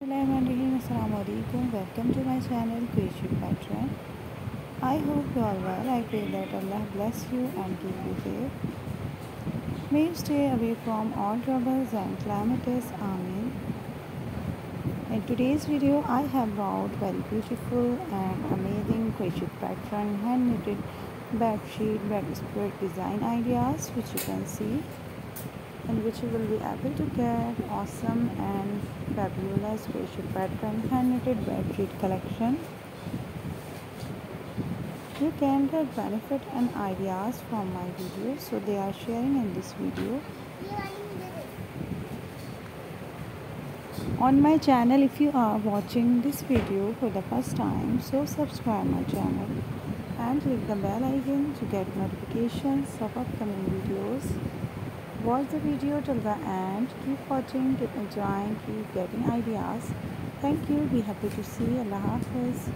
Assalamualaikum. Welcome to my channel Creative Pattern. I hope you are well. I pray that Allah bless you and keep you safe. May you stay away from all troubles and calamities. Amen. In today's video, I have brought very beautiful and amazing crochet pattern hand knitted bed sheet bedspread design ideas which you can see in which you will be able to get awesome and fabulous crochet pattern hand knitted bed sheet collection. You can get benefit and ideas from my videos so they are sharing in this video. On my channel if you are watching this video for the first time so subscribe my channel and click the bell icon to get notifications of upcoming videos Watch the video till the end. Keep watching, keep enjoying, keep getting ideas. Thank you. Be happy to see. Allah Hafiz.